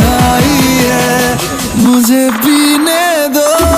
आई है मुझे पीने दो।